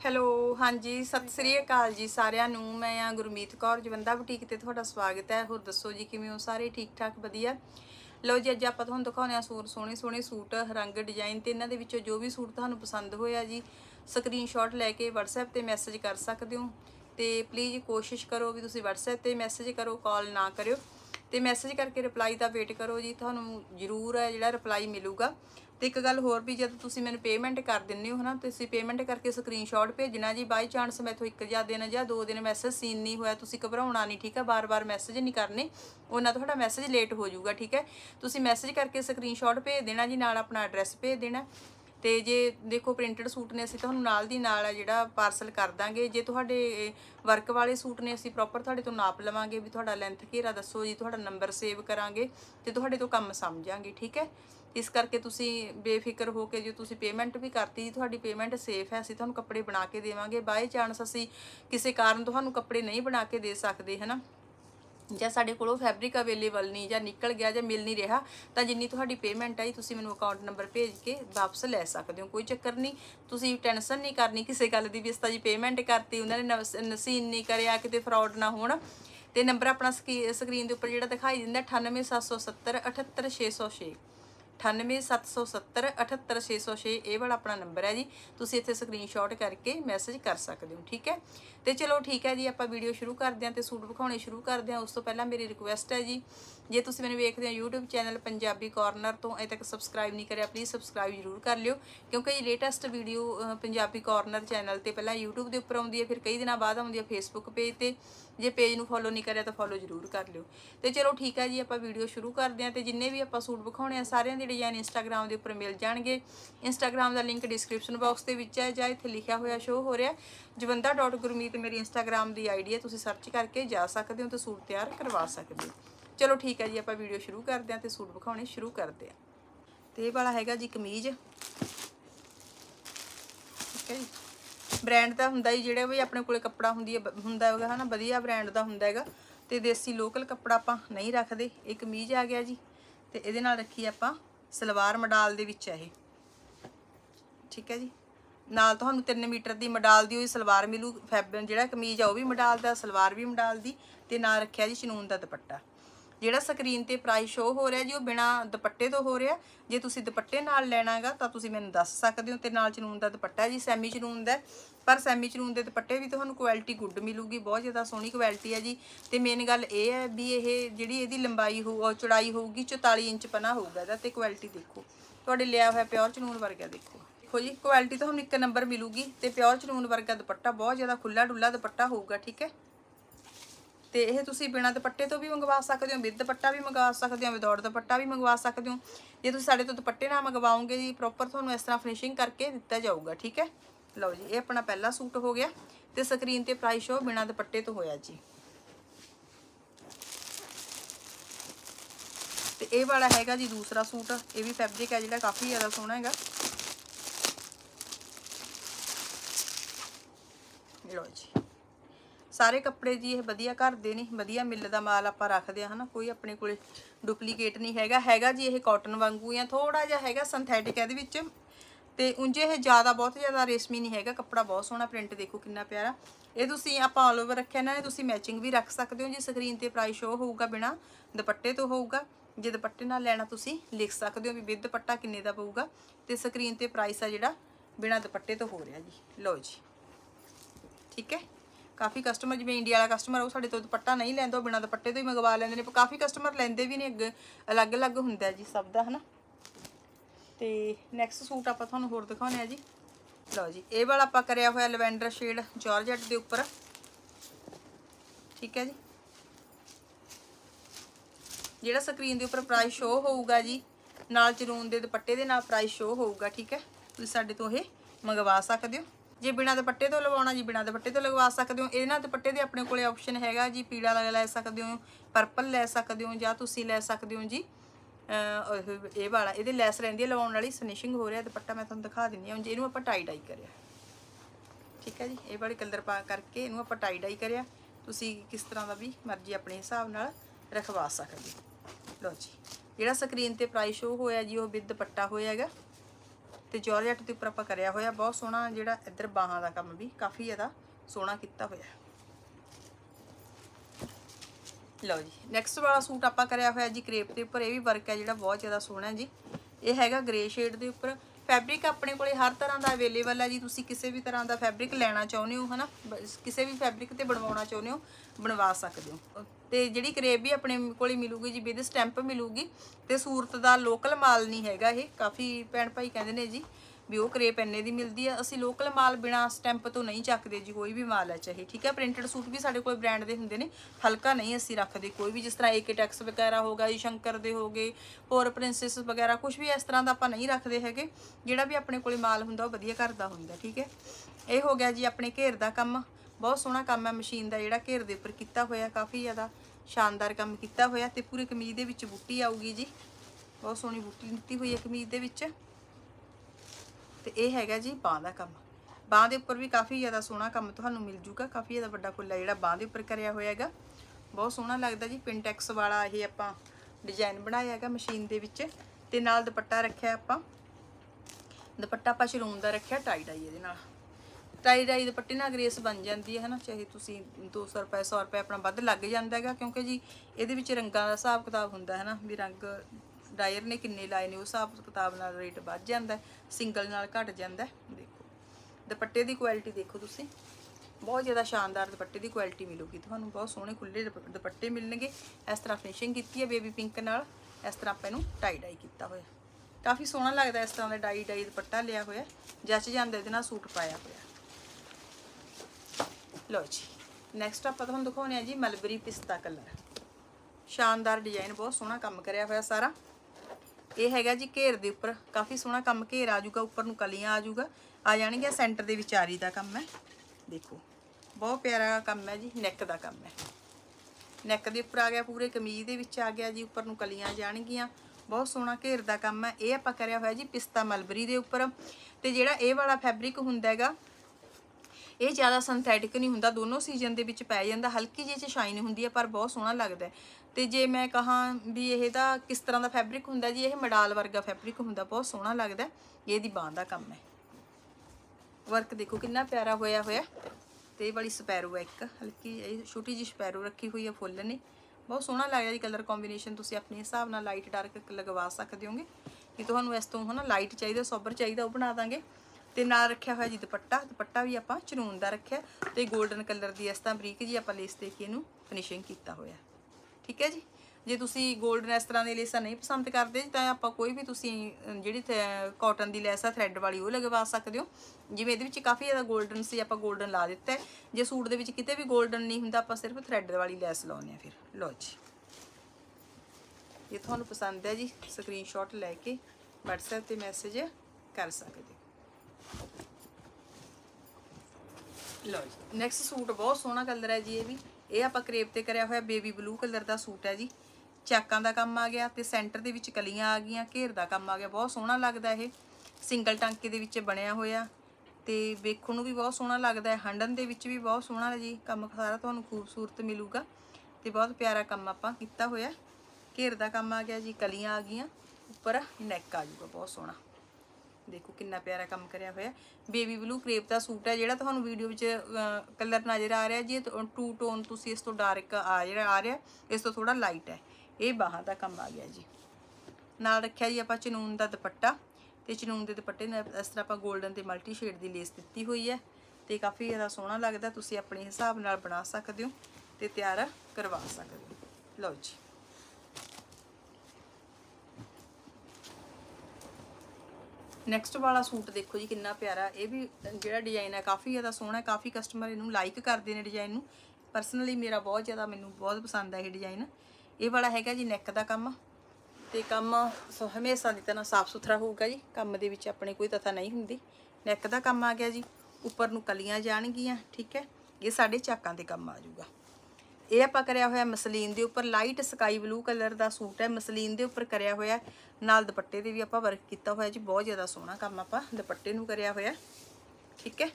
Hello, ਹਾਂਜੀ, ਸਤਿ ਸ੍ਰੀ ਅਕਾਲ ਜੀ ਸਾਰਿਆਂ ਨੂੰ। ਮੈਂ ਆ ਗੁਰਮੀਤ ਕੌਰ, ਜਵੰਦਾ ਬੁਟੀਕ ਤੇ ਤੁਹਾਡਾ ਸਵਾਗਤ ਹੈ। ਹੋਰ ਦੱਸੋ ਜੀ, ਕਿਵੇਂ ਹੋ ਸਾਰੇ? ਠੀਕ ਠਾਕ ਵਧੀਆ? ਲਓ ਜੀ, ਅੱਜ ਆਪਾਂ ਤੁਹਾਨੂੰ ਦਿਖਾਉਂਦੇ ਆ ਸੂਟ, ਸੋਹਣੇ ਸੋਹਣੇ ਸੂਟ, ਰੰਗ, ਡਿਜ਼ਾਈਨ ਤੇ ਇਹਨਾਂ ਦੇ ਵਿੱਚੋਂ ਜੋ ਵੀ ਸੂਟ ਤੁਹਾਨੂੰ ਪਸੰਦ ਹੋਇਆ ਜੀ ਸਕਰੀਨਸ਼ਾਟ ਲੈ ਕੇ WhatsApp ਤੇ ਮੈਸੇਜ ਕਰ ਸਕਦੇ ਹੋ। ਤੇ ਪਲੀਜ਼ ਕੋਸ਼ਿਸ਼ ਕਰੋ ਵੀ ਤੁਸੀਂ WhatsApp ਤੇ ਮੈਸੇਜ ਕਰੋ ਕਾਲ ਨਾ ਕਰਿਓ। ਤੇ ਮੈਸੇਜ ਕਰਕੇ ਰਿਪਲਾਈ ਦਾ ਵੇਟ ਕਰੋ ਜੀ, ਤੁਹਾਨੂੰ ਜ਼ਰੂਰ ਹੈ ਜਿਹੜਾ ਰਿਪਲਾਈ ਮਿਲੂਗਾ। ਤੇ ਇੱਕ ਗੱਲ ਹੋਰ ਵੀ, ਜਦ ਤੁਸੀਂ ਮੈਨੂੰ ਪੇਮੈਂਟ ਕਰ ਦਿੰਦੇ ਹੋ ਹਨਾ ਤੁਸੀਂ ਪੇਮੈਂਟ ਕਰਕੇ ਸਕਰੀਨਸ਼ਾਟ ਭੇਜਣਾ ਜੀ ਬਾਈ ਚਾਂਸ ਮੈਥੋਂ ਇੱਕ ਜਾਂ ਦਿਨ ਜਾਂ ਦੋ ਦਿਨ ਮੈਸੇਜ ਸੀਨ ਨਹੀਂ ਹੋਇਆ, ਤੁਸੀਂ ਘਬਰਾਉਣਾ ਨਹੀਂ, ਠੀਕ ਹੈ? ਬਾਰ-ਬਾਰ ਮੈਸੇਜ ਨਹੀਂ ਕਰਨੇ, ਉਹਨਾਂ ਤੁਹਾਡਾ ਮੈਸੇਜ ਲੇਟ ਹੋ ਜਾਊਗਾ, ਠੀਕ ਹੈ? ਤੁਸੀਂ ਮੈਸੇਜ ਕਰਕੇ ਸਕਰੀਨਸ਼ਾਟ ਭੇਜ ਦੇਣਾ ਜੀ, ਨਾਲ ਆਪਣਾ ਐਡਰੈਸ ਭੇਜ ਦੇਣਾ। ਤੇ ਜੇ ਦੇਖੋ ਪ੍ਰਿੰਟਡ ਸੂਟ ਨੇ, ਅਸੀਂ ਤੁਹਾਨੂੰ ਨਾਲ ਦੀ ਨਾਲ ਆ ਜਿਹੜਾ ਪਾਰਸਲ ਕਰ ਦਾਂਗੇ। ਜੇ ਤੁਹਾਡੇ ਵਰਕ ਵਾਲੇ ਸੂਟ ਨੇ, ਅਸੀਂ ਪ੍ਰੋਪਰ ਤੁਹਾਡੇ ਤੋਂ ਨਾਪ ਲਵਾਂਗੇ ਵੀ ਤੁਹਾਡਾ ਲੈਂਥ ਘੇਰਾ ਦੱਸੋ ਜੀ, ਤੁਹਾਡਾ ਨੰਬਰ ਸੇਵ ਕਰਾਂਗੇ ਤੇ ਤੁਹਾਡੇ ਤੋਂ ਕੰਮ ਸਮਝਾਂਗੇ, ਠੀਕ ਹੈ? ਇਸ ਕਰਕੇ ਤੁਸੀਂ ਬੇਫਿਕਰ ਹੋ ਕੇ ਜੇ ਤੁਸੀਂ ਪੇਮੈਂਟ ਵੀ ਕਰਤੀ ਜੀ, ਤੁਹਾਡੀ ਪੇਮੈਂਟ ਸੇਫ ਹੈ, ਅਸੀਂ ਤੁਹਾਨੂੰ ਕੱਪੜੇ ਬਣਾ ਕੇ ਦੇਵਾਂਗੇ। ਬਾਏ ਚਾਂਸ ਅਸੀਂ ਕਿਸੇ ਕਾਰਨ ਤੁਹਾਨੂੰ ਕੱਪੜੇ ਨਹੀਂ ਬਣਾ ਕੇ ਦੇ ਸਕਦੇ, ਹਨਾ? ਜਾਂ ਸਾਡੇ ਕੋਲੋਂ ਫੈਬਰਿਕ ਅਵੇਲੇਬਲ ਨਹੀਂ ਜਾਂ ਨਿਕਲ ਗਿਆ ਜਾਂ ਮਿਲ ਨਹੀਂ ਰਿਹਾ, ਤਾਂ ਜਿੰਨੀ ਤੁਹਾਡੀ ਪੇਮੈਂਟ ਆਈ, ਤੁਸੀਂ ਮੈਨੂੰ ਅਕਾਊਂਟ ਨੰਬਰ ਭੇਜ ਕੇ ਵਾਪਸ ਲੈ ਸਕਦੇ ਹੋ। ਕੋਈ ਚੱਕਰ ਨਹੀਂ, ਤੁਸੀਂ ਟੈਨਸ਼ਨ ਨਹੀਂ ਕਰਨੀ ਕਿਸੇ ਗੱਲ ਦੀ ਵੀ ਇਸ ਤਾਂ ਜੀ ਪੇਮੈਂਟ ਕਰਤੀ, ਉਹਨਾਂ ਨੇ ਨਸੀਨ ਨਹੀਂ ਕਰਿਆ, ਕਿਤੇ ਫਰਾਡ ਨਾ ਹੋਣ। ਤੇ ਨੰਬਰ ਆਪਣਾ ਸਕਰੀਨ ਦੇ ਉੱਪਰ ਜਿਹੜਾ ਦਿਖਾਈ ਦਿੰਦਾ 98770 78606 98770 78606 ਇਹ ਵਾਲਾ ਆਪਣਾ ਨੰਬਰ ਹੈ ਜੀ ਤੁਸੀਂ ਇੱਥੇ ਸਕਰੀਨਸ਼ਾਟ ਕਰਕੇ ਮੈਸੇਜ ਕਰ ਸਕਦੇ ਹੋ ਠੀਕ ਹੈ ਤੇ ਚਲੋ ਠੀਕ ਹੈ ਜੀ ਆਪਾਂ ਵੀਡੀਓ ਸ਼ੁਰੂ ਕਰਦੇ ਹਾਂ ਤੇ ਸੂਟ ਵਿਖਾਉਣੇ ਸ਼ੁਰੂ ਕਰਦੇ ਹਾਂ ਉਸ ਤੋਂ ਪਹਿਲਾਂ ਮੇਰੀ ਰਿਕੁਐਸਟ ਹੈ ਜੀ ਜੇ ਤੁਸੀਂ ਮੈਨੂੰ ਵੇਖਦੇ ਹੋ YouTube ਚੈਨਲ ਪੰਜਾਬੀ ਕਾਰਨਰ ਤੋਂ ਅਜੇ ਤੱਕ ਸਬਸਕ੍ਰਾਈਬ ਨਹੀਂ ਕਰਿਆ ਪਲੀਜ਼ ਸਬਸਕ੍ਰਾਈਬ ਜ਼ਰੂਰ ਕਰ ਲਿਓ, ਕਿਉਂਕਿ ਇਹ latest video Punjabi corner channel ਤੇ ਪਹਿਲਾਂ YouTube ਦੇ ਉੱਪਰ ਆਉਂਦੀ ਹੈ, ਫਿਰ ਕਈ ਦਿਨਾਂ ਬਾਅਦ ਆਉਂਦੀ ਹੈ Facebook ਪੇਜ ਤੇ। ਜੇ ਪੇਜ ਨੂੰ ਫੋਲੋ ਨਹੀਂ ਕਰਿਆ ਤਾਂ ਫੋਲੋ ਜ਼ਰੂਰ ਕਰ ਲਿਓ। ਤੇ ਚਲੋ ਠੀਕ ਹੈ ਜੀ, ਆਪਾਂ ਵੀਡੀਓ ਸ਼ੁਰੂ ਕਰਦੇ ਹਾਂ ਤੇ ਜਿੰਨੇ ਵੀ ਆਪਾਂ ਸੂਟ ਵਿਖਾਉਣੇ ਆ, ਸਾਰਿਆਂ ਦੇ ਡਿਜ਼ਾਈਨ ਇੰਸਟਾਗ੍ਰam ਦੇ ਉੱਪਰ ਮਿਲ ਜਾਣਗੇ। ਇੰਸਟਾਗ੍ਰam ਦਾ ਲਿੰਕ ਡਿਸਕ੍ਰਿਪਸ਼ਨ ਬਾਕਸ ਦੇ ਵਿੱਚ ਹੈ, ਜਾਂ ਇੱਥੇ ਲਿਖਿਆ ਹੋਇਆ ਸ਼ੋ ਹੋ ਰਿਹਾ। ਜਵੰਦਾ.ਗੁਰਮੀਤ ਮੇਰੀ ਇੰਸਟਾਗ੍ਰam ਦੀ ਆਈਡੀ ਹੈ, ਤੁਸੀਂ ਸਰਚ ਕਰਕੇ ਜਾ ਸਕਦੇ ਹੋ ਤੇ ਸੂਟ ਤਿਆਰ ਕਰਵਾ ਸਕਦੇ ਹੋ। ਚਲੋ ਠੀਕ ਹੈ ਜੀ, ਆਪਾਂ ਵੀਡੀਓ ਸ਼ੁਰੂ ਕਰਦੇ ਹਾਂ ਤੇ ਸੂਟ ਵਿਖਾਉਣੇ ਸ਼ੁਰੂ ਕਰਦੇ ਹਾਂ। ਤੇ ਇਹ ਵਾਲਾ ਹੈਗਾ ਜੀ ਕਮੀਜ਼। ਠੀਕ ਹੈ ਜੀ। ਬ੍ਰਾਂਡ ਦਾ ਹੁੰਦਾ ਜੀ, ਜਿਹੜਾ ਵੀ ਆਪਣੇ ਕੋਲੇ ਕੱਪੜਾ ਹੁੰਦੀ ਹੈ ਹੁੰਦਾ ਹੈਗਾ ਹਨਾ, ਵਧੀਆ ਬ੍ਰਾਂਡ ਦਾ ਹੁੰਦਾ ਹੈਗਾ। ਤੇ ਦੇਸੀ ਲੋਕਲ ਕੱਪੜਾ ਆਪਾਂ ਨਹੀਂ ਰੱਖਦੇ। ਇਹ ਕਮੀਜ਼ ਆ ਗਿਆ ਜੀ। ਤੇ ਇਹਦੇ ਨਾਲ ਰੱਖੀ ਆਪਾਂ ਸਲਵਾਰ ਮਡਾਲ ਦੇ ਵਿੱਚ ਹੈ ਇਹ। ਠੀਕ ਹੈ ਜੀ। ਨਾਲ ਤੁਹਾਨੂੰ 3 ਮੀਟਰ ਦੀ ਮਡਾਲ ਦੀ ਹੋਈ ਸਲਵਾਰ ਮਿਲੂ, ਫੈਬ ਜਿਹੜਾ ਕਮੀਜ਼ ਆ ਉਹ ਵੀ ਮਡਾਲ ਦਾ, ਸਲਵਾਰ ਵੀ ਮਡਾਲ ਦੀ ਤੇ ਨਾਲ ਰੱਖਿਆ ਜੀ ਚਨੂਨ ਦਾ ਦੁਪੱਟਾ। ਜਿਹੜਾ ਸਕਰੀਨ ਤੇ ਪ੍ਰਾਈਸ ਸ਼ੋ ਹੋ ਰਿਹਾ ਜੀ, ਉਹ ਬਿਨਾ ਦੁਪੱਟੇ ਤੋਂ ਹੋ ਰਿਹਾ। ਜੇ ਤੁਸੀਂ ਦੁਪੱਟੇ ਨਾਲ ਲੈਣਾ ਹੈਗਾ ਤਾਂ ਤੁਸੀਂ ਮੈਨੂੰ ਦੱਸ ਸਕਦੇ ਹੋ ਤੇ ਨਾਲ ਚਨੂਨ ਦਾ ਦੁਪੱਟਾ ਜੀ, ਸੈਮੀ ਚਨੂਨ ਦਾ। ਪਰ ਸੈਮੀ ਚਨੂਨ ਦੇ ਦੁਪੱਟੇ ਵੀ ਤੁਹਾਨੂੰ ਕੁਆਲਿਟੀ ਗੁੱਡ ਮਿਲੂਗੀ, ਬਹੁਤ ਜ਼ਿਆਦਾ ਸੋਹਣੀ ਕੁਆਲਿਟੀ ਹੈ ਜੀ। ਤੇ ਮੇਨ ਗੱਲ ਇਹ ਹੈ ਵੀ ਇਹ ਜਿਹੜੀ ਇਹਦੀ ਲੰਬਾਈ ਹੋਊ ਚੌੜਾਈ ਹੋਊਗੀ 44 ਇੰਚ ਪਨਾ ਹੋਊਗਾ ਇਹਦਾ, ਤੇ ਕੁਆਲਿਟੀ ਦੇਖੋ। ਤੁਹਾਡੇ ਲਿਆ ਹੋਇਆ ਪਿਓਰ ਚਨੂਨ ਵਰਗਾ ਦੇਖੋ। ਦੇਖੋ ਜੀ ਕੁਆਲਿਟੀ ਤੁਹਾਨੂੰ ਇੱਕ ਨੰਬਰ ਮਿਲੂਗੀ ਤੇ ਪਿਓਰ ਚਨੂਨ ਵਰਗਾ ਦੁਪੱਟਾ, ਬਹੁਤ ਜ਼ਿਆਦਾ ਖੁੱਲਾ ਡੁੱਲਾ ਦੁਪੱਟਾ ਹੋਊਗਾ, ਠੀਕ ਹੈ? ਤੇ ਇਹ ਤੁਸੀਂ ਬਿਨਾਂ ਦੁਪੱਟੇ ਤੋਂ ਵੀ ਮੰਗਵਾ ਸਕਦੇ ਹੋ, ਵਿਦ ਦੁਪੱਟਾ ਵੀ ਮੰਗਵਾ ਸਕਦੇ ਹੋ, ਵਿਦਆਊਟ ਦੁਪੱਟਾ ਵੀ ਮੰਗਵਾ ਸਕਦੇ ਹੋ। ਜੇ ਤੁਸੀਂ ਸਾਡੇ ਤੋਂ ਦੁਪੱਟੇ ਨਾਲ ਮੰਗਵਾਓਗੇ ਜੀ ਪ੍ਰੋਪਰ ਤੁਹਾਨੂੰ ਇਸ ਤਰ੍ਹਾਂ ਫਿਨਿਸ਼ਿੰਗ ਕਰਕੇ ਦਿੱਤਾ ਜਾਊਗਾ, ਠੀਕ ਹੈ? ਲਓ ਜੀ, ਇਹ ਆਪਣਾ ਪਹਿਲਾ ਸੂਟ ਹੋ ਗਿਆ ਤੇ ਸਕਰੀਨ ਤੇ ਪ੍ਰਾਈਸ ਸ਼ੋ ਬਿਨਾਂ ਦੁਪੱਟੇ ਤੋਂ ਹੋਇਆ ਜੀ। ਤੇ ਇਹ ਵਾਲਾ ਹੈਗਾ ਜੀ ਦੂਸਰਾ ਸੂਟ, ਇਹ ਵੀ ਫੈਬਰਿਕ ਹੈ ਜਿਹੜਾ ਕਾਫੀ ਜ਼ਿਆਦਾ ਸੋਹਣਾ ਹੈਗਾ। ਲਓ ਜੀ। ਸਾਰੇ ਕੱਪੜੇ ਜੀ ਇਹ ਵਧੀਆ ਘਰ ਦੇ ਨਹੀਂ, ਵਧੀਆ ਮਿੱਲ ਦਾ ਮਾਲ ਆਪਾਂ ਰੱਖਦੇ ਆ, ਹਨਾ, ਕੋਈ ਆਪਣੇ ਕੋਲੇ ਡੁਪਲੀਕੇਟ ਨਹੀਂ ਹੈਗਾ। ਹੈਗਾ ਜੀ ਇਹ ਕਾਟਨ ਵਾਂਗੂ ਜਾਂ ਥੋੜਾ ਜਿਹਾ ਹੈਗਾ ਸਿੰਥੈਟਿਕ ਇਹਦੇ ਵਿੱਚ। ਤੇ ਉਂਝੇ ਇਹ ਜ਼ਿਆਦਾ ਬਹੁਤ ਜ਼ਿਆਦਾ ਰੇਸ਼ਮੀ ਨਹੀਂ ਹੈਗਾ, ਕੱਪੜਾ ਬਹੁਤ ਸੋਹਣਾ ਪ੍ਰਿੰਟ ਦੇਖੋ ਕਿੰਨਾ ਪਿਆਰਾ। ਇਹ ਤੁਸੀਂ ਆਪਾਂ ਆਲ ਓਵਰ ਰੱਖਿਆ, ਇਹਨਾਂ ਨੇ ਤੁਸੀਂ ਮੈਚਿੰਗ ਵੀ ਰੱਖ ਸਕਦੇ ਹੋ ਜੀ ਸਕਰੀਨ ਤੇ ਪ੍ਰਾਈਸ ਸ਼ੋ ਹੋਊਗਾ, ਬਿਨਾ ਦੁਪੱਟੇ ਤੋਂ ਹੋਊਗਾ। ਜੇ ਦੁਪੱਟੇ ਨਾਲ ਲੈਣਾ ਤੁਸੀਂ, ਲਿਖ ਸਕਦੇ ਹੋ ਵੀ ਵਿਦ ਦੁਪੱਟਾ ਕਿੰਨੇ ਦਾ ਪਊਗਾ। ਤੇ ਸਕਰੀਨ ਤੇ ਪ੍ਰਾਈਸ ਆ ਜਿਹੜਾ ਬਿਨਾ ਦੁਪੱਟੇ ਤੋਂ ਹੋ ਰਿਹਾ ਜੀ। ਲਓ ਜੀ। ਠੀਕ ਹੈ? ਕਾਫੀ ਕਸਟਮਰ ਜਿਵੇਂ ਇੰਡੀਆ ਵਾਲਾ ਕਸਟਮਰ ਉਹ ਸਾਡੇ ਤੋਂ ਦੁਪੱਟਾ ਨਹੀਂ ਲੈਂਦਾ, ਉਹ ਬਿਨਾਂ ਦੁਪੱਟੇ ਤੋਂ ਹੀ ਮੰਗਵਾ ਲੈਂਦੇ ਨੇ। ਪਰ ਕਾਫੀ ਕਸਟਮਰ ਲੈਂਦੇ ਵੀ ਨੇ, ਅੱਗੇ ਅਲੱਗ-ਅਲੱਗ ਹੁੰਦਾ ਜੀ, ਸਭ ਦਾ, ਹਨਾ? ਤੇ ਨੈਕਸਟ ਸੂਟ ਆਪਾਂ ਤੁਹਾਨੂੰ ਹੋਰ ਦਿਖਾਉਣੇ ਆ ਜੀ। ਲਓ ਜੀ, ਇਹ ਵਾਲਾ ਆਪਾਂ ਕਰਿਆ ਹੋਇਆ ਲਵੈਂਡਰ ਸ਼ੇਡ ਜਾਰਜਟ ਦੇ ਉੱਪਰ। ਠੀਕ ਹੈ ਜੀ? ਜਿਹੜਾ ਸਕਰੀਨ ਦੇ ਉੱਪਰ ਪ੍ਰਾਈਸ ਸ਼ੋ ਹੋਊਗਾ ਜੀ, ਨਾਲ ਚਰੂਨ ਦੇ ਦੁਪੱਟੇ ਦੇ ਨਾਲ ਪ੍ਰਾਈਸ ਸ਼ੋ ਹੋਊਗਾ, ਠੀਕ ਹੈ? ਤੁਸੀਂ ਸਾਡੇ ਤੋਂ ਇਹ ਮੰਗਵਾ ਸਕਦੇ ਹੋ। ਜੇ ਬਿਨਾਂ ਦੁਪੱਟੇ ਤੋਂ ਲਵਾਉਣਾ, ਜੀ ਬਿਨਾਂ ਦੁਪੱਟੇ ਤੋਂ ਲਗਵਾ ਸਕਦੇ ਹੋ। ਇਹਨਾਂ ਦੁਪੱਟੇ ਦੇ ਆਪਣੇ ਕੋਲੇ ਆਪਸ਼ਨ ਹੈਗਾ ਜੀ ਪੀੜਾ ਲੈ ਸਕਦੇ ਹੋ ਪਰਪਲ ਲੈ ਸਕਦੇ ਹੋ ਜਾਂ ਤੁਸੀਂ ਲੈ ਸਕਦੇ ਹੋ ਜੀ ਇਹ ਵਾਲਾ, ਇਹਦੇ ਲੈਸ ਰਹਿੰਦੀ ਹੈ, ਲਵਾਉਣ ਵਾਲੀ ਫਿਨਿਸ਼ਿੰਗ ਹੋ ਰਿਹਾ, ਦੁਪੱਟਾ ਮੈਂ ਤੁਹਾਨੂੰ ਦਿਖਾ ਦਿੰਦੀ ਹਾਂ। ਹੁਣ ਇਹਨੂੰ ਆਪਾਂ ਟਾਈ ਡਾਈ ਕਰਿਆ। ਠੀਕ ਹੈ ਜੀ, ਇਹ ਵਾਲੇ ਕਲਰ ਪਾ ਕਰਕੇ ਇਹਨੂੰ ਆਪਾਂ ਟਾਈ ਡਾਈ ਕਰਿਆ। ਤੁਸੀਂ ਕਿਸ ਤਰ੍ਹਾਂ ਦਾ ਵੀ ਮਰਜ਼ੀ ਆਪਣੇ ਹਿਸਾਬ ਨਾਲ ਰਖਵਾ ਸਕਦੇ ਹੋ। ਲਓ ਜੀ, ਜਿਹੜਾ ਸਕਰੀਨ ਤੇ ਪ੍ਰਾਈਸ ਸ਼ੋ ਹੋਇਆ ਜੀ, ਉਹ ਵਿਦ ਦੁਪੱਟਾ ਹੋਇਆ ਹੈਗਾ। ਤੇ ਜਾਰਜਟ ਦੇ ਉੱਪਰ ਆਪਾਂ ਕਰਿਆ ਹੋਇਆ। ਬਹੁਤ ਸੋਹਣਾ ਜਿਹੜਾ ਇੱਧਰ ਬਾਹਾਂ ਦਾ ਕੰਮ ਵੀ, ਕਾਫੀ ਜ਼ਿਆਦਾ ਸੋਹਣਾ ਕੀਤਾ ਹੋਇਆ ਲਓ ਜੀ ਨੈਕਸਟ ਵਾਲਾ ਸੂਟ ਆਪਾਂ ਕਰਿਆ ਹੋਇਆ ਜੀ ਕ੍ਰੇਪ ਦੇ ਉੱਪਰ। ਇਹ ਵੀ ਵਰਕ ਹੈ ਜਿਹੜਾ ਬਹੁਤ ਜ਼ਿਆਦਾ ਸੋਹਣਾ ਹੈ ਜੀ। ਇਹ ਹੈਗਾ ਗ੍ਰੇ ਸ਼ੇਡ ਦੇ ਉੱਪਰ। ਫੈਬਰਿਕ ਆਪਣੇ ਕੋਲੇ ਹਰ ਤਰ੍ਹਾਂ ਦਾ ਅਵੇਲੇਬਲ ਹੈ ਜੀ। ਤੁਸੀਂ ਕਿਸੇ ਵੀ ਤਰ੍ਹਾਂ ਦਾ ਫੈਬਰਿਕ ਲੈਣਾ ਚਾਹੁੰਦੇ ਹੋ, ਹਨਾ? ਬ- ਕਿਸੇ ਵੀ ਫੈਬਰਿਕ ਤੇ ਬਣਵਾਉਣਾ ਚਾਹੁੰਦੇ ਹੋ, ਬਣਵਾ ਸਕਦੇ ਹੋ। ਤੇ ਜਿਹੜੀ ਕਰੇਬ ਵੀ ਆਪਣੇ ਕੋਲੇ ਮਿਲੂਗੀ ਜੀ ਵਿਦ ਸਟੈਂਪ ਮਿਲੂਗੀ ਤੇ ਸੂਰਤ ਦਾ ਲੋਕਲ ਮਾਲ ਨਹੀਂ ਹੈਗਾ ਇਹ, ਕਾਫੀ ਭੈਣ ਭਾਈ ਕਹਿੰਦੇ ਨੇ ਜੀ ਵੀ ਉਹ ਕਰੇਪ ਇੰਨੇ ਦੀ ਮਿਲਦੀ ਆ। ਅਸੀਂ ਲੋਕਲ ਮਾਲ ਬਿਨਾ ਸਟੈਂਪ ਤੋਂ ਨਹੀਂ ਚੱਕਦੇ ਜੀ, ਕੋਈ ਵੀ ਮਾਲ ਹੈ ਚਾਹੇ, ਠੀਕ ਹੈ ਪ੍ਰਿੰਟਡ ਸੂਟ ਵੀ ਸਾਡੇ ਕੋਲ ਬ੍ਰਾਂਡ ਦੇ ਹੁੰਦੇ ਨੇ, ਹਲਕਾ ਨਹੀਂ ਅਸੀਂ ਰੱਖਦੇ, ਕੋਈ ਵੀ ਜਿਸ ਤਰ੍ਹਾਂ ਏਕੇ ਟੈਕਸ ਵਗੈਰਾ ਹੋਗਾ ਜੀ ਸ਼ੰਕਰ ਦੇ ਹੋਗੇ ਹੋਰ ਪ੍ਰਿੰਸੈਸ ਵਗੈਰਾ ਕੁਝ ਵੀ ਇਸ ਤਰ੍ਹਾਂ ਦਾ ਆਪਾਂ ਨਹੀਂ ਰੱਖਦੇ ਹੈਗੇ, ਜਿਹੜਾ ਵੀ ਆਪਣੇ ਕੋਲੇ ਮਾਲ ਹੁੰਦਾ ਉਹ ਵਧੀਆ ਘਰ ਦਾ ਹੁੰਦਾ, ਠੀਕ ਹੈ ਇਹ ਹੋ ਗਿਆ ਜੀ ਆਪਣੇ ਘੇਰ ਦਾ ਕੰਮ, ਬਹੁਤ ਸੋਹਣਾ ਕੰਮ ਹੈ ਮਸ਼ੀਨ ਦਾ, ਜਿਹੜਾ ਘੇਰ ਦੇ ਉੱਪਰ ਕੀਤਾ ਹੋਇਆ ਕਾਫੀ ਜ਼ਿਆਦਾ ਸ਼ਾਨਦਾਰ ਕੰਮ ਕੀਤਾ ਹੋਇਆ ਤੇ ਪੂਰੀ ਕਮੀਜ਼ ਦੇ ਵਿੱਚ ਬੂਟੀ ਆਊਗੀ ਜੀ। ਬਹੁਤ ਸੋਹਣੀ ਬੂਟੀ ਦਿੱਤੀ ਹੋਈ ਹੈ ਕਮੀਜ਼ ਦੇ ਵਿੱਚ। ਤੇ ਇਹ ਹੈਗਾ ਜੀ ਬਾਹ ਦਾ ਕੰਮ। ਬਾਹ ਦੇ ਉੱਪਰ ਵੀ ਕਾਫੀ ਜ਼ਿਆਦਾ ਸੋਹਣਾ ਕੰਮ ਤੁਹਾਨੂੰ ਮਿਲ ਜੂਗਾ। ਕਾਫੀ ਜ਼ਿਆਦਾ ਵੱਡਾ ਫੁੱਲ ਹੈ ਜਿਹੜਾ ਬਾਹ ਦੇ ਉੱਪਰ ਕਰਿਆ ਹੋਇਆ ਹੈਗਾ। ਬਹੁਤ ਸੋਹਣਾ ਲੱਗਦਾ ਜੀ। ਪਿੰਟੈਕਸ ਵਾਲਾ ਇਹ ਆਪਾਂ ਡਿਜ਼ਾਈਨ ਬਣਾਇਆ ਹੈਗਾ ਮਸ਼ੀਨ ਦੇ ਵਿੱਚ ਤੇ ਨਾਲ ਦੁਪੱਟਾ ਰੱਖਿਆ ਆਪਾਂ। ਦੁਪੱਟਾ ਆਪਾਂ ਸ਼ਰੂਮ ਦਾ ਰੱਖਿਆ ਟਾਈ ਡਾਈ ਇਹਦੇ ਨਾਲ। ਟਾਈ ਡਾਈ ਦੁਪੱਟੇ ਨਾਲ ਗ੍ਰੇਸ ਬਣ ਜਾਂਦੀ ਹੈ, ਹਨਾ? ਚਾਹੇ ਤੁਸੀਂ 200 ਰੁਪਏ 100 ਰੁਪਏ ਆਪਣਾ ਵੱਧ ਲੱਗ ਜਾਂਦਾ ਹੈਗਾ, ਕਿਉਂਕਿ ਜੀ ਇਹਦੇ ਵਿੱਚ ਰੰਗਾਂ ਦਾ ਹਿਸਾਬ ਕਿਤਾਬ ਹੁੰਦਾ ਹੈ ਨਾ, ਵੀ ਰੰਗ ਡਾਇਰ ਨੇ ਕਿੰਨੇ ਲਾਏ ਨੇ ਉਸ ਹਿਸਾਬ ਕਿਤਾਬ ਨਾਲ ਰੇਟ ਵੱਧ ਜਾਂਦਾ ਸਿੰਗਲ ਨਾਲ ਘਟ ਜਾਂਦਾ ਦੇਖੋ। ਦੁਪੱਟੇ ਦੀ ਕੁਆਲਿਟੀ ਦੇਖੋ ਤੁਸੀਂ। ਬਹੁਤ ਜ਼ਿਆਦਾ ਸ਼ਾਨਦਾਰ ਦੁਪੱਟੇ ਦੀ ਕੁਆਲਿਟੀ ਮਿਲੂਗੀ ਤੁਹਾਨੂੰ, ਬਹੁਤ ਸੋਹਣੇ ਖੁੱਲੇ ਦੁਪ- ਦੁਪੱਟੇ ਮਿਲਣਗੇ। ਇਸ ਤਰ੍ਹਾਂ ਫਿਨਿਸ਼ਿੰਗ ਕੀਤੀ ਹੈ ਬੇਬੀ ਪਿੰਕ ਨਾਲ, ਇਸ ਤਰ੍ਹਾਂ ਆਪਾਂ ਇਹਨੂੰ ਟਾਈ ਡਾਈ ਕੀਤਾ ਹੋਇਆ। ਕਾਫੀ ਸੋਹਣਾ ਲੱਗਦਾ ਇਸ ਤਰ੍ਹਾਂ ਦਾ ਡਾਈ ਡਾਈ ਦੁਪੱਟਾ ਲਿਆ ਹੋਇਆ, ਜੱਚ ਜਾਂਦਾ, ਇਹਦੇ ਨਾਲ ਸੂਟ ਪਾਇਆ ਹੋਇਆ। ਲਓ ਜੀ ਨੈਕਸਟ ਆਪਾਂ ਤੁਹਾਨੂੰ ਦਿਖਾਉਣੇ ਆ ਜੀ ਮਲਬਰੀ ਪਿਸਤਾ ਕਲਰ ਸ਼ਾਨਦਾਰ ਡਿਜ਼ਾਈਨ ਬਹੁਤ ਸੋਹਣਾ ਕੰਮ ਕਰਿਆ ਹੋਇਆ ਸਾਰਾ। ਇਹ ਹੈਗਾ ਜੀ ਘੇਰ ਦੇ ਉੱਪਰ, ਕਾਫੀ ਸੋਹਣਾ ਕੰਮ ਘੇਰ ਆ ਜਾਊਗਾ, ਉੱਪਰ ਨੂੰ ਕਲੀਆਂ ਆ ਜਾਊਗਾ। ਆ ਜਾਣਗੀਆਂ ਸੈਂਟਰ ਦੇ ਵਿਚਾਰੀ ਦਾ ਕੰਮ ਹੈ। ਦੇਖੋ, ਬਹੁਤ ਪਿਆਰਾ ਕੰਮ ਹੈ ਜੀ ਨੈਕ ਦਾ ਕੰਮ ਹੈ। ਨੈਕ ਦੇ ਉੱਪਰ ਆ ਗਿਆ, ਪੂਰੇ ਕਮੀਜ਼ ਦੇ ਵਿੱਚ ਆ ਗਿਆ ਜੀ, ਉੱਪਰ ਨੂੰ ਕਲੀਆਂ ਜਾਣਗੀਆਂ। ਬਹੁਤ ਸੋਹਣਾ ਘੇਰ ਦਾ ਕੰਮ ਹੈ। ਇਹ ਆਪਾਂ ਕਰਿਆ ਹੋਇਆ ਜੀ ਪਿਸਤਾ ਮਲਬਰੀ ਦੇ ਉੱਪਰ। ਤੇ ਜਿਹੜਾ ਇਹ ਵਾਲਾ ਫੈਬਰਿਕ ਹੁੰਦਾ ਹੈਗਾ ਇਹ ਜ਼ਿਆਦਾ ਸਿੰਥੈਟਿਕ ਨਹੀਂ ਹੁੰਦਾ, ਦੋਨੋਂ ਸੀਜ਼ਨ ਦੇ ਵਿੱਚ ਪੈ ਜਾਂਦਾ, ਹਲਕੀ ਜਿਹੀ ਚ ਸ਼ਾਈਨ ਹੁੰਦੀ ਹੈ ਪਰ ਬਹੁਤ ਸੋਹਣਾ ਲੱਗਦਾ ਹੈ। ਤੇ ਜੇ ਮੈਂ ਕਹਾਂ ਵੀ ਇਹ ਦਾ ਕਿਸ ਤਰ੍ਹਾਂ ਦਾ ਫੈਬਰਿਕ ਹੁੰਦਾ ਜੀ, ਇਹ ਮਡਾਲ ਵਰਗਾ ਫੈਬਰਿਕ ਹੁੰਦਾ, ਬਹੁਤ ਸੋਹਣਾ ਲੱਗਦਾ ਹੈ। ਇਹਦੀ ਬਾਂਹ ਦਾ ਕੰਮ ਹੈ ਵਰਕ ਦੇਖੋ ਕਿੰਨਾ ਪਿਆਰਾ ਹੋਇਆ ਹੋਇਆ ਤੇ ਇਹ ਵਾਲੀ ਸਪੈਰੋ ਹੈ ਇੱਕ, ਹਲਕੀ ਇਹ ਛੋਟੀ ਜਿਹੀ ਸਪੈਰੋ ਰੱਖੀ ਹੋਈ ਹੈ, ਫੁੱਲ ਨੇ ਬਹੁਤ ਸੋਹਣਾ ਲੱਗਦਾ ਜੀ ਕਲਰ ਕੰਬੀਨੇਸ਼ਨ ਤੁਸੀਂ ਆਪਣੇ ਹਿਸਾਬ ਨਾਲ ਲਾਈਟ ਡਾਰਕ ਲਗਵਾ ਸਕਦੇ ਹੋਗੇ ਕਿ ਤੁਹਾਨੂੰ ਇਸ ਤੋਂ ਹਨਾ ਲਾਈਟ ਚਾਹੀਦਾ ਸੋਬਰ ਚਾਹੀਦਾ, ਉਹ ਬਣਾ ਦਾਂਗੇ ਤੇ ਨਾਲ ਰੱਖਿਆ ਹੋਇਆ ਜੀ ਦੁਪੱਟਾ ਦੁਪੱਟਾ ਵੀ ਆਪਾਂ ਚਨੂਨ ਦਾ ਰੱਖਿਆ ਤੇ 골ਡਨ ਕਲਰ ਦੀ ਇਸ ਤਰ੍ਹਾਂ ਬਰੀਕ ਜੀ ਆਪਾਂ ਲੇਸ ਦੇ ਕੇ ਇਹਨੂੰ ਫਿਨਿਸ਼ਿੰਗ ਕੀਤਾ ਹੋਇਆ। ਠੀਕ ਹੈ ਜੀ? ਜੇ ਤੁਸੀਂ 골ਡਨ ਇਸ ਤਰ੍ਹਾਂ ਦੇ ਲੇਸਾਂ ਨਹੀਂ ਪਸੰਦ ਕਰਦੇ, ਤਾਂ ਆਪਾਂ ਕੋਈ ਵੀ ਤੁਸੀਂ ਜਿਹੜੀ ਕਾਟਨ ਦੀ ਲੈਸ ਆ ਥ੍ਰੈਡ ਵਾਲੀ ਉਹ ਲਗਵਾ ਸਕਦੇ ਹੋ। ਜਿਵੇਂ ਇਹਦੇ ਵਿੱਚ ਕਾਫੀ ਜ਼ਿਆਦਾ 골ਡਨ ਸੀ, ਆਪਾਂ 골ਡਨ ਲਾ ਦਿੱਤਾ ਜੇ ਸੂਟ ਦੇ ਵਿੱਚ ਕਿਤੇ ਵੀ 골ਡਨ ਨਹੀਂ ਹੁੰਦਾ, ਆਪਾਂ ਸਿਰਫ ਥਰੈਡ ਵਾਲੀ ਲੈਸ ਲਾਉਨੇ ਆ ਫਿਰ। ਲਓ ਜੀ। ਇਹ ਤੁਹਾਨੂੰ ਪਸੰਦ ਹੈ ਜੀ ਸਕਰੀਨਸ਼ਾਟ ਲੈ ਕੇ ਵਟਸਐਪ ਤੇ ਮੈਸੇਜ ਕਰ ਸਕਦੇ ਲਓ ਜੀ ਨੈਕਸਟ ਸੂਟ ਬਹੁਤ ਸੋਹਣਾ ਕਲਰ ਹੈ ਜੀ ਇਹ ਵੀ। ਇਹ ਆਪਾਂ ਕਰੇਪ ਤੇ ਕਰਿਆ ਹੋਇਆ ਬੇਬੀ ਬਲੂ ਕਲਰ ਦਾ ਸੂਟ ਹੈ ਜੀ। ਚਾਕਾਂ ਦਾ ਕੰਮ ਆ ਗਿਆ ਤੇ ਸੈਂਟਰ ਦੇ ਵਿੱਚ ਕਲੀਆਂ ਆ ਗਈਆਂ, ਘੇਰ ਦਾ ਕੰਮ ਆ ਗਿਆ। ਬਹੁਤ ਸੋਹਣਾ ਲੱਗਦਾ ਇਹ। ਸਿੰਗਲ ਟਾਂਕੇ ਦੇ ਵਿੱਚ ਬਣਿਆ ਹੋਇਆ। ਤੇ ਵੇਖਣ ਨੂੰ ਵੀ ਬਹੁਤ ਸੋਹਣਾ ਲੱਗਦਾ ਹੈ। ਹੰਡਨ ਦੇ ਵਿੱਚ ਵੀ ਬਹੁਤ ਸੋਹਣਾ ਹੈ ਜੀ। ਕੰਮ ਸਾਰਾ ਤੁਹਾਨੂੰ ਖੂਬਸੂਰਤ ਮਿਲੂਗਾ। ਤੇ ਬਹੁਤ ਪਿਆਰਾ ਕੰਮ ਆਪਾਂ ਕੀਤਾ ਹੋਇਆ। ਘੇਰ ਦਾ ਕੰਮ ਆ ਗਿਆ ਜੀ, ਕਲੀਆਂ ਆ ਗਈਆਂ। ਉੱਪਰ ਨੈਕ ਆ ਜਾਊਗਾ, ਬਹੁਤ ਸੋਹਣਾ। ਦੇਖੋ ਕਿੰਨਾ ਪਿਆਰਾ ਕੰਮ ਕਰਿਆ ਹੋਇਆ। ਬੇਬੀ ਬਲੂ ਕ੍ਰੇਪ ਦਾ ਸੂਟ ਹੈ ਜਿਹੜਾ ਤੁਹਾਨੂੰ ਵੀਡੀਓ ਵਿੱਚ ਕਲਰ ਨਜ਼ਰ ਆ ਰਿਹਾ। ਜੀ ਟੂ ਟੋਨ ਤੁਸੀਂ ਇਸ ਤੋਂ ਡਾਰਕ ਆ ਜਿਹੜਾ ਆ ਰਿਹਾ, ਇਸ ਤੋਂ ਥੋੜਾ ਲਾਈਟ ਹੈ। ਇਹ ਬਾਹਾਂ ਦਾ ਕੰਮ ਆ ਗਿਆ ਜੀ। ਨਾਲ ਰੱਖਿਆ ਜੀ ਆਪਾਂ ਚਨੂਨ ਦਾ ਦੁਪੱਟਾ। ਤੇ ਚਨੂਨ ਦੇ ਦੁਪੱਟੇ ਨਾਲ ਇਸ ਤਰ੍ਹਾਂ ਆਪਾਂ 골ਡਨ ਤੇ ਮਲਟੀ ਸ਼ੇਡ ਦੀ ਲੇਸ ਦਿੱਤੀ ਹੋਈ ਹੈ। ਤੇ ਕਾਫੀ ਜ਼ਿਆਦਾ ਸੋਹਣਾ ਲੱਗਦਾ। ਤੁਸੀਂ ਆਪਣੇ ਹਿਸਾਬ ਨਾਲ ਬਣਾ ਸਕਦੇ ਹੋ ਤੇ ਤਿਆਰ ਕਰਵਾ ਸਕਦੇ ਹੋ। ਲਓ ਜੀ। ਨੈਕਸਟ ਵਾਲਾ ਸੂਟ ਦੇਖੋ ਜੀ ਕਿੰਨਾ ਪਿਆਰਾ। ਇਹ ਵੀ ਜਿਹੜਾ ਡਿਜ਼ਾਈਨ ਹੈ ਕਾਫੀ ਜ਼ਿਆਦਾ ਸੋਹਣਾ ਕਾਫੀ ਕਸਟਮਰ ਇਹਨੂੰ ਲਾਈਕ ਕਰਦੇ ਨੇ ਡਿਜ਼ਾਈਨ ਨੂੰ। ਪਰਸਨਲੀ ਮੇਰਾ ਬਹੁਤ ਜ਼ਿਆਦਾ, ਮੈਨੂੰ ਬਹੁਤ ਪਸੰਦ ਹੈ ਇਹ ਡਿਜ਼ਾਈਨ ਇਹ ਵਾਲਾ ਹੈਗਾ ਜੀ ਨੈਕ ਦਾ ਕੰਮ। ਤੇ ਕੰਮ ਸੋ, ਹਮੇਸ਼ਾ ਦੀ ਤਰ੍ਹਾਂ ਸਾਫ਼ ਸੁਥਰਾ ਹੋਊਗਾ ਜੀ। ਕੰਮ ਦੇ ਵਿੱਚ ਆਪਣੇ ਕੋਈ ਤਥਾ ਨਹੀਂ ਹੁੰਦੀ। ਨੈਕ ਦਾ ਕੰਮ ਆ ਗਿਆ ਜੀ। ਉੱਪਰ ਨੂੰ ਕਲੀਆਂ ਜਾਣਗੀਆਂ, ਠੀਕ ਹੈ। ਇਹ ਸਾਡੇ ਚਾਕਾਂ ਦੇ ਕੰਮ ਆ ਜਾਊਗਾ। ਇਹ ਆਪਾਂ ਕਰਿਆ ਹੋਇਆ ਮਸਲੀਨ ਦੇ ਉੱਪਰ ਲਾਈਟ ਸਕਾਈ ਬਲੂ ਕਲਰ ਦਾ ਸੂਟ ਹੈ, ਮਸਲੀਨ ਦੇ ਉੱਪਰ ਕਰਿਆ ਹੋਇਆ ਨਾਲ ਦੁਪੱਟੇ 'ਤੇ ਵੀ ਆਪਾਂ ਵਰਕ ਕੀਤਾ ਹੋਇਆ ਜੀ, ਬਹੁਤ ਜ਼ਿਆਦਾ ਸੋਹਣਾ ਕੰਮ ਆਪਾਂ ਦੁਪੱਟੇ ਨੂੰ ਕਰਿਆ ਹੋਇਆ ਠੀਕ ਹੈ?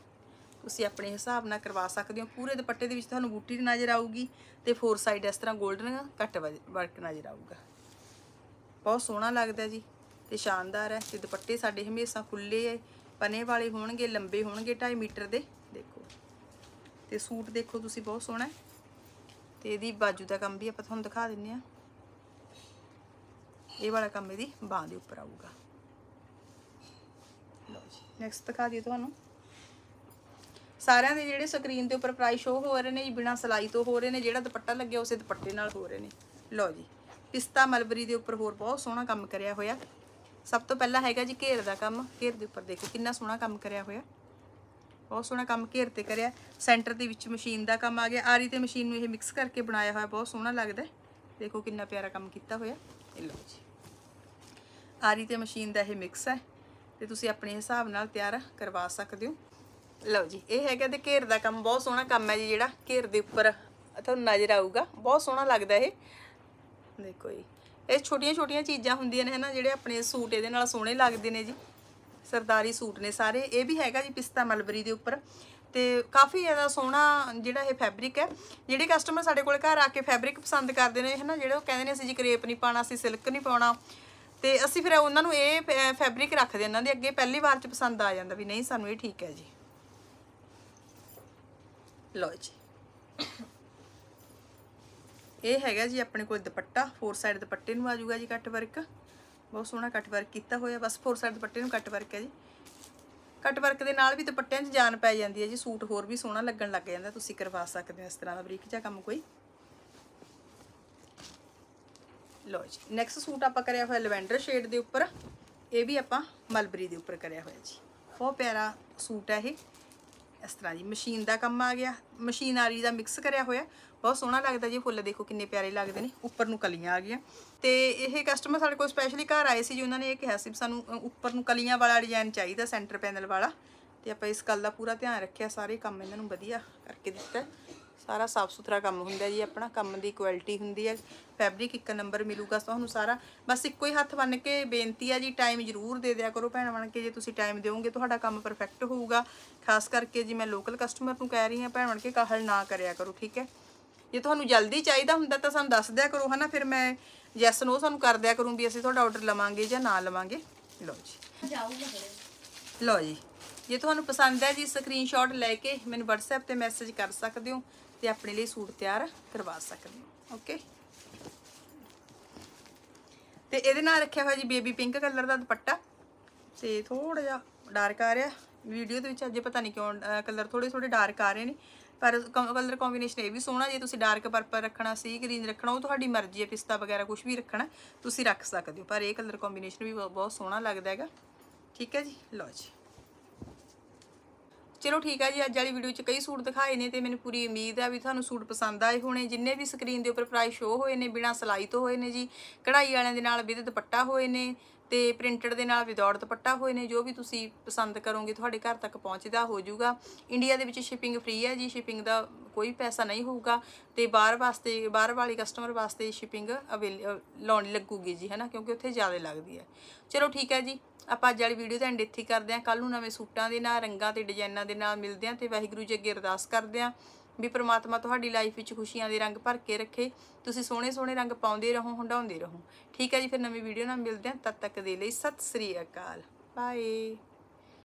ਤੁਸੀਂ ਆਪਣੇ ਹਿਸਾਬ ਨਾਲ ਕਰਵਾ ਸਕਦੇ ਹੋ। ਪੂਰੇ ਦੁਪੱਟੇ ਦੇ ਵਿੱਚ ਤੁਹਾਨੂੰ ਬੂਟੀ ਨਜ਼ਰ ਆਊਗੀ ਤੇ ਫੋਰ ਸਾਈਡ ਇਸ ਤਰ੍ਹਾਂ 골ਡਨ ਕੱਟ ਵਰਕ ਨਜ਼ਰ ਆਊਗਾ। ਬਹੁਤ ਸੋਹਣਾ ਲੱਗਦਾ ਜੀ ਤੇ ਸ਼ਾਨਦਾਰ ਹੈ ਤੇ ਦੁਪੱਟੇ ਸਾਡੇ ਹਮੇਸ਼ਾ ਖੁੱਲੇ ਹੈ, ਪਨੇ ਵਾਲੇ ਹੋਣਗੇ, ਲੰਬੇ ਹੋਣਗੇ 2.5 ਮੀਟਰ ਦੇ। ਦੇਖੋ। ਤੇ ਸੂਟ ਦੇਖੋ ਤੁਸੀਂ, ਬਹੁਤ ਸੋਹਣਾ ਹੈ। ਤੇ ਇਹਦੀ ਬਾਜੂ ਦਾ ਕੰਮ ਵੀ ਆਪਾਂ ਤੁਹਾਨੂੰ ਦਿਖਾ ਦਿੰਨੇ ਆ ਇਹ ਵਾਲਾ ਕੰਮ ਇਹਦੀ ਬਾਹ ਦੇ ਉੱਪਰ ਆਊਗਾ। ਲਓ ਜੀ ਨੈਕਸਟ ਦਿਖਾ ਦਈਏ ਤੁਹਾਨੂੰ। ਸਾਰਿਆਂ ਦੇ ਜਿਹੜੇ ਸਕਰੀਨ ਦੇ ਉੱਪਰ ਪ੍ਰਾਈਸ ਸ਼ੋ ਹੋ ਰਹੇ ਨੇ ਜੀ, ਬਿਨਾ ਸਲਾਈ ਤੋਂ ਹੋ ਰਹੇ ਨੇ, ਜਿਹੜਾ ਦੁਪੱਟਾ ਲੱਗਿਆ ਉਸੇ ਦੁਪੱਟੇ ਨਾਲ ਹੋ ਰਹੇ ਨੇ। ਲਓ ਜੀ, ਪਿਸਤਾ ਮਲਬਰੀ ਦੇ ਉੱਪਰ ਹੋਰ ਬਹੁਤ ਸੋਹਣਾ ਕੰਮ ਕਰਿਆ ਹੋਇਆ। ਸਭ ਤੋਂ ਪਹਿਲਾਂ ਹੈਗਾ ਜੀ ਘੇਰ ਦਾ ਕੰਮ। ਘੇਰ ਦੇ ਉੱਪਰ ਦੇਖੋ ਕਿੰਨਾ ਸੋਹਣਾ ਕੰਮ ਕਰਿਆ ਹੋਇਆ। ਬਹੁਤ ਸੋਹਣਾ ਕੰਮ ਘੇਰ ਤੇ ਕਰਿਆ। ਸੈਂਟਰ ਦੇ ਵਿੱਚ ਮਸ਼ੀਨ ਦਾ ਕੰਮ ਆ ਗਿਆ। ਆਰੀ ਤੇ ਮਸ਼ੀਨ ਨੂੰ ਇਹ ਮਿਕਸ ਕਰਕੇ ਬਣਾਇਆ ਹੋਇਆ, ਬਹੁਤ ਸੋਹਣਾ ਲੱਗਦਾ ਦੇਖੋ ਕਿੰਨਾ ਪਿਆਰਾ ਕੰਮ ਕੀਤਾ ਹੋਇਆ। ਇਹ ਲਓ ਜੀ। ਆਰੀ ਤੇ ਮਸ਼ੀਨ ਦਾ ਇਹ ਮਿਕਸ ਹੈ ਤੇ ਤੁਸੀਂ ਆਪਣੇ ਹਿਸਾਬ ਨਾਲ ਤਿਆਰ ਕਰਵਾ ਸਕਦੇ ਹੋ। ਲਓ ਜੀ, ਇਹ ਹੈਗਾ ਤੇ ਘੇਰ ਦਾ ਕੰਮ। ਬਹੁਤ ਸੋਹਣਾ ਕੰਮ ਹੈ ਜੀ ਜਿਹੜਾ। ਘੇਰ ਦੇ ਉੱਪਰ ਤੁਹਾਨੂੰ ਨਜ਼ਰ ਆਊਗਾ। ਬਹੁਤ ਸੋਹਣਾ ਲੱਗਦਾ ਇਹ। ਦੇਖੋ ਜੀ। ਇਹ ਛੋਟੀਆਂ ਛੋਟੀਆਂ ਚੀਜ਼ਾਂ ਹੁੰਦੀਆਂ ਨੇ ਹਨਾ, ਜਿਹੜੇ ਆਪਣੇ ਸੂਟ ਇਹਦੇ ਨਾਲ ਸੋਹਣੇ ਲੱਗਦੇ ਨੇ ਜੀ। ਸਰਦਾਰੀ ਸੂਟ ਨੇ ਸਾਰੇ। ਇਹ ਵੀ ਹੈਗਾ ਜੀ ਪਿਸਤਾ ਮਲਬਰੀ ਦੇ ਉੱਪਰ। ਤੇ ਕਾਫੀ ਜ਼ਿਆਦਾ ਸੋਹਣਾ ਜਿਹੜਾ ਇਹ ਫੈਬਰਿਕ ਹੈ, ਜਿਹੜੇ ਕਸਟਮਰ ਸਾਡੇ ਕੋਲ ਘਰ ਆ ਕੇ ਫੈਬਰਿਕ ਪਸੰਦ ਕਰਦੇ ਨੇ, ਹਨਾ, ਜਿਹੜੇ ਉਹ ਕਹਿੰਦੇ ਨੇ ਅਸੀਂ ਜੀ ਕਰੇਪ ਨਹੀਂ ਪਾਉਣਾ, ਅਸੀਂ ਸਿਲਕ ਨਹੀਂ ਪਾਉਣਾ। ਤੇ ਅਸੀਂ ਫਿਰ ਉਹਨਾਂ ਨੂੰ ਇਹ ਫੈਬਰਿਕ ਰੱਖਦੇ ਇਹਨਾਂ ਦੇ ਅੱਗੇ, ਪਹਿਲੀ ਵਾਰ ਚ ਪਸੰਦ ਆ ਜਾਂਦਾ ਵੀ ਨਹੀਂ, ਸਾਨੂੰ ਇਹ ਠੀਕ ਹੈ ਜੀ। ਲਓ ਜੀ। ਇਹ ਹੈਗਾ ਜੀ ਆਪਣੇ ਕੋਲ ਦੁਪੱਟਾ ਫੋਰ ਸਾਈਡ ਦੁਪੱਟੇ ਨੂੰ ਆ ਜਾਊਗਾ ਜੀ ਕੱਟ ਵਰਕ ਬਹੁਤ ਸੋਹਣਾ ਕੱਟ ਵਰਕ ਕੀਤਾ ਹੋਇਆ, ਬਸ ਫੋਰ ਸਾਈਡ ਦੁਪੱਟੇ ਨੂੰ ਕੱਟ ਵਰਕ ਹੈ ਜੀ। ਕੱਟ ਵਰਕ ਦੇ ਨਾਲ ਵੀ ਦੁਪੱਟਿਆਂ 'ਚ ਜਾਨ ਪੈ ਜਾਂਦੀ ਹੈ ਜੀ, ਸੂਟ ਹੋਰ ਵੀ ਸੋਹਣਾ ਲੱਗਣ ਲੱਗ ਜਾਂਦਾ, ਤੁਸੀਂ ਕਰਵਾ ਸਕਦੇ ਹੋ ਇਸ ਤਰ੍ਹਾਂ ਦਾ ਬਰੀਕ ਜਿਹਾ ਕੰਮ ਕੋਈ। ਲਓ ਜੀ ਨੈਕਸਟ ਸੂਟ ਆਪਾਂ ਕਰਿਆ ਹੋਇਆ ਲਵੈਂਡਰ ਸ਼ੇਡ ਦੇ ਉੱਪਰ, ਇਹ ਵੀ ਆਪਾਂ ਮਲਬਰੀ ਦੇ ਉੱਪਰ ਕਰਿਆ ਹੋਇਆ ਜੀ। ਬਹੁਤ ਪਿਆਰਾ ਸੂਟ ਹੈ ਇਹ। ਇਸ ਤਰ੍ਹਾਂ ਜੀ, ਮਸ਼ੀਨ ਦਾ ਕੰਮ ਆ ਗਿਆ, ਮਸ਼ੀਨਰੀ ਦਾ ਮਿਕਸ ਕਰਿਆ ਹੋਇਆ ਬਹੁਤ ਸੋਹਣਾ ਲੱਗਦਾ ਜੀ, ਫੁੱਲ ਦੇਖੋ ਕਿੰਨੇ ਪਿਆਰੇ ਲੱਗਦੇ ਨੇ, ਉੱਪਰ ਨੂੰ ਕਲੀਆਂ ਆ ਗਈਆਂ। ਤੇ ਇਹ ਕਸਟਮਰ ਸਾਡੇ ਕੋਲ ਸਪੈਸ਼ਲੀ ਘਰ ਆਏ ਸੀ ਜੀ, ਉਹਨਾਂ ਨੇ ਇਹ ਕਿਹਾ ਸੀ ਵੀ ਸਾਨੂੰ ਉੱਪਰ ਨੂੰ ਕਲੀਆਂ ਵਾਲਾ ਡਿਜ਼ਾਈਨ ਚਾਹੀਦਾ ਸੈਂਟਰ ਪੈਨਲ ਵਾਲਾ। ਤੇ ਆਪਾਂ ਇਸ ਗੱਲ ਦਾ ਪੂਰਾ ਧਿਆਨ ਰੱਖਿਆ, ਸਾਰੇ ਕੰਮ ਇਹਨਾਂ ਨੂੰ ਵਧੀਆ ਕਰਕੇ ਦਿੱਤਾ। ਸਾਰਾ ਸਾਫ਼ ਸੁਥਰਾ ਕੰਮ ਹੁੰਦਾ ਜੀ, ਆਪਣਾ ਕੰਮ ਦੀ ਕੁਆਲਿਟੀ ਹੁੰਦੀ ਹੈ। ਫੈਬਰਿਕ ਇੱਕ ਨੰਬਰ ਮਿਲੂਗਾ ਤੁਹਾਨੂੰ ਸਾਰਾ। ਬਸ ਇੱਕੋ ਹੀ ਹੱਥ ਬੰਨ ਕੇ ਬੇਨਤੀ ਆ ਜੀ ਟਾਈਮ ਜ਼ਰੂਰ ਦੇ ਦਿਆ ਕਰੋ ਭੈਣ ਬਣ ਕੇ, ਜੇ ਤੁਸੀਂ ਟਾਈਮ ਦਿਓਗੇ ਤੁਹਾਡਾ ਕੰਮ ਪਰਫੈਕਟ ਹੋਊਗਾ। ਖਾਸ ਕਰਕੇ ਜੀ, ਮੈਂ ਲੋਕਲ ਕਸਟਮਰ ਨੂੰ ਕਹਿ ਰਹੀ ਹਾਂ, ਭੈਣ ਬਣ ਕੇ ਕਾਹਲ ਨਾ ਕਰਿਆ ਕਰੋ, ਠੀਕ ਹੈ? ਜੇ ਤੁਹਾਨੂੰ ਜਲਦੀ ਚਾਹੀਦਾ ਹੁੰਦਾ ਤਾਂ ਸਾਨੂੰ ਦੱਸ ਦਿਆ ਕਰੋ, ਹਨਾ? ਫਿਰ ਮੈਂ ਯੈਸ ਨੋ ਸਾਨੂੰ ਕਰ ਦਿਆ ਕਰੂੰ ਵੀ ਅਸੀਂ ਤੁਹਾਡਾ ਆਰਡਰ ਲਵਾਂਗੇ ਜਾਂ ਨਾ ਲਵਾਂਗੇ। ਲਓ ਜੀ। ਲਓ ਜੀ। ਜੇ ਤੁਹਾਨੂੰ ਪਸੰਦ ਹੈ ਜੀ ਸਕਰੀਨਸ਼ਾਟ ਲੈ ਕੇ ਮੈਨੂੰ WhatsApp ਤੇ ਮੈਸੇਜ ਕਰ ਸਕਦੇ ਹੋ ਤੇ ਆਪਣੇ ਲਈ ਸੂਟ ਤਿਆਰ ਕਰਵਾ ਸਕਦੇ ਹੋ ਓਕੇ ਤੇ ਇਹਦੇ ਨਾਲ ਰੱਖਿਆ ਹੋਇਆ ਜੀ ਬੇਬੀ ਪਿੰਕ ਕਲਰ ਦਾ ਦੁਪੱਟਾ। ਤੇ ਥੋੜਾ ਜਿਹਾ ਡਾਰਕ ਆ ਰਿਹਾ। ਵੀਡੀਓ ਦੇ ਵਿੱਚ ਅੱਜ ਪਤਾ ਨਹੀਂ ਕਿਉਂ ਕਲਰ ਥੋੜੇ ਥੋੜੇ ਡਾਰਕ ਆ ਰਹੇ ਨੇ। ਪਰ ਕਲਰ ਕੰਬੀਨੇਸ਼ਨ ਇਹ ਵੀ ਸੋਹਣਾ, ਜੇ ਤੁਸੀਂ ਡਾਰਕ ਪਰਪਲ ਰੱਖਣਾ ਸੀ ਗ੍ਰੀਨ ਰੱਖਣਾ, ਉਹ ਤੁਹਾਡੀ ਮਰਜ਼ੀ ਹੈ, ਪਿਸਤਾ ਵਗੈਰਾ ਕੁਝ ਵੀ ਰੱਖਣਾ, ਤੁਸੀਂ ਰੱਖ ਸਕਦੇ ਹੋ। ਪਰ ਇਹ ਕਲਰ ਕੰਬੀਨੇਸ਼ਨ ਵੀ ਬਹੁਤ ਬਹੁਤ ਸੋਹਣਾ ਲੱਗਦਾ ਹੈਗਾ। ਠੀਕ ਹੈ ਜੀ? ਲਓ ਜੀ। ਚਲੋ ਠੀਕ ਹੈ ਜੀ, ਅੱਜ ਵਾਲੀ ਵੀਡੀਓ 'ਚ ਕਈ ਸੂਟ ਦਿਖਾਏ ਨੇ ਤੇ ਮੈਨੂੰ ਪੂਰੀ ਉਮੀਦ ਹੈ ਵੀ ਤੁਹਾਨੂੰ ਸੂਟ ਪਸੰਦ ਆਏ ਹੋਣੇ। ਜਿੰਨੇ ਵੀ ਸਕਰੀਨ ਦੇ ਉੱਪਰ ਪ੍ਰਾਈਸ ਸ਼ੋ ਹੋਏ ਨੇ, ਬਿਨਾ ਸਲਾਈ ਤੋਂ ਹੋਏ ਨੇ ਜੀ, ਕਢਾਈ ਵਾਲਿਆਂ ਦੇ ਨਾਲ ਵਿਦ ਦੁਪੱਟਾ ਹੋਏ ਨੇ ਤੇ ਪ੍ਰਿੰਟਡ ਦੇ ਨਾਲ ਵਿਦਆਊਟ ਦੁਪੱਟਾ ਹੋਏ ਨੇ, ਜੋ ਵੀ ਤੁਸੀਂ ਪਸੰਦ ਕਰੋਗੇ ਤੁਹਾਡੇ ਘਰ ਤੱਕ ਪਹੁੰਚਦਾ ਹੋ ਜਾਊਗਾ। ਇੰਡੀਆ ਦੇ ਵਿੱਚ ਸ਼ਿਪਿੰਗ ਫ੍ਰੀ ਹੈ ਜੀ ਸ਼ਿਪਿੰਗ ਦਾ ਕੋਈ ਪੈਸਾ ਨਹੀਂ ਹੋਊਗਾ ਤੇ ਬਾਹਰ ਵਾਸਤੇ, ਬਾਹਰ ਵਾਲੇ ਕਸਟਮਰ ਵਾਸਤੇ ਸ਼ਿਪਿੰਗ ਲਾਉਣੀ ਲੱਗੂਗੀ ਜੀ, ਹੈਨਾ, ਕਿਉਂਕਿ ਉੱਥੇ ਜ਼ਿਆਦਾ ਲੱਗਦੀ ਹੈ। ਚਲੋ ਠੀਕ ਹੈ ਜੀ, ਆਪਾਂ ਅੱਜ ਵਾਲੀ ਵੀਡੀਓ ਦਾ ਐਂਡ ਇੱਥੇ ਹੀ ਕਰਦੇ ਹਾਂ। ਕੱਲ ਨੂੰ ਨਵੇਂ ਸੂਟਾਂ ਦੇ ਨਾਲ, ਰੰਗਾਂ ਤੇ ਡਿਜ਼ਾਈਨਾਂ ਦੇ ਨਾਲ ਮਿਲਦੇ ਹਾਂ ਤੇ ਵਾਹਿਗੁਰੂ ਜੀ ਅੱਗੇ ਅਰਦਾਸ ਕਰਦੇ ਹਾਂ। ਵੀ ਪ੍ਰਮਾਤਮਾ ਤੁਹਾਡੀ ਲਾਈਫ ਵਿੱਚ ਖੁਸ਼ੀਆਂ ਦੇ ਰੰਗ ਭਰ ਕੇ ਰੱਖੇ। ਤੁਸੀਂ ਸੋਹਣੇ ਸੋਹਣੇ ਰੰਗ ਪਾਉਂਦੇ ਰਹੋ, ਹੰਡਾਉਂਦੇ ਰਹੋ। ਠੀਕ ਹੈ ਜੀ, ਫਿਰ ਨਵੀਂ ਵੀਡੀਓ ਨਾਲ ਮਿਲਦੇ ਹਾਂ। ਤਦ ਤੱਕ ਦੇ ਲਈ ਸਤਿ ਸ੍ਰੀ ਅਕਾਲ। ਬਾਏ